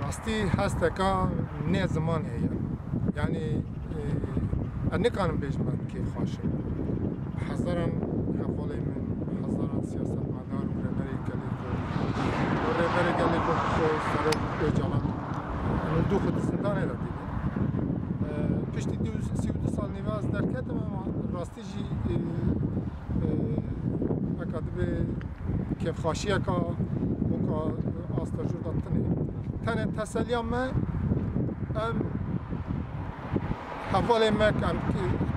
راستی هست که نه زمان هیا یعنی نکانم بیشمند که خواشه حضرم حفاله من حضرم سیاست مدار و رهبری گلی کو و رهبری گلی کو سر اجالت دو خود زندانه دادیم zindane da dedi. Pişti di si du sal nivaz derketim ama rastı jî e, e, akadibe kevxaşiya ka bu ka asta jurdatını. Tane teselya me em havalê me em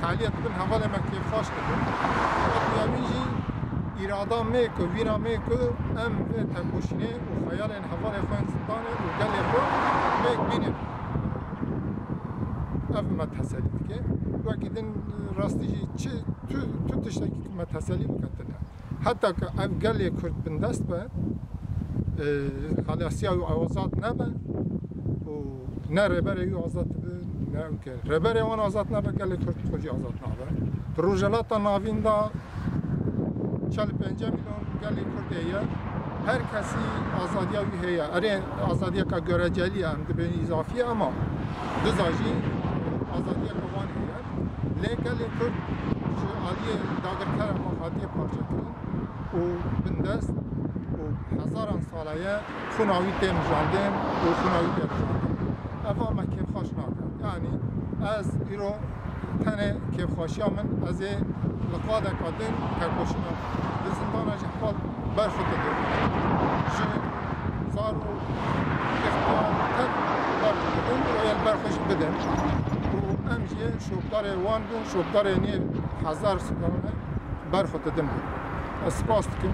taliye dibin havalê me kevxaş dibin. Yavî jî îrada me ku vîra me ku em vê tevkoşînê û xeyalên havalê xwe zindanê û gelê xwe me bînin. Çi tu tu tiştekî me teselî bike tune. Heta ku ev gelê Kurd bin dest be xalasiya û azad nebe û ne reberê wî azad dibe ne ke reberê wan azad nebe gelê Kurd xwe jî azad nabe. Di rojhelata navîn da çel pênce milyon gelê Kurdê ye her kesî azadiya wî heye. Erê azadiyeka görecelî em dibin îzafiye ama diza jî azadiyeka wan heye. Lê gelê Kurd ji aliyê dagirkera xwe hatiye parçekirin û bin dest û hezaran salaye xuna wî tê mijandin û xuna wî tê mijandin. Eva me kêfxweş nake. Yani ez îro tenê kêfxweşiya min li qadeka din tevkoşîna di zindana hewal berxwe didim. Ji zar û ixtiyar tek berxwe didim û el ҷе шӯбдаре ван бу шӯбдаре не ҳазар сукарона бархӯ дидим бу спост ким